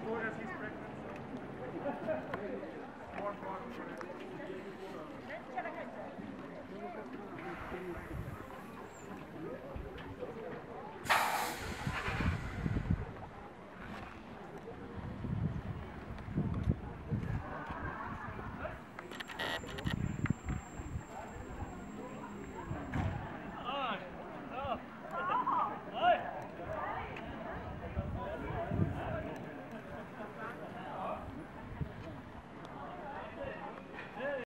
before if he's pregnant.